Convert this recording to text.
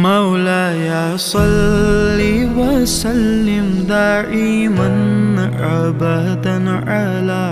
مولاي صل وسلم دائما ابدا على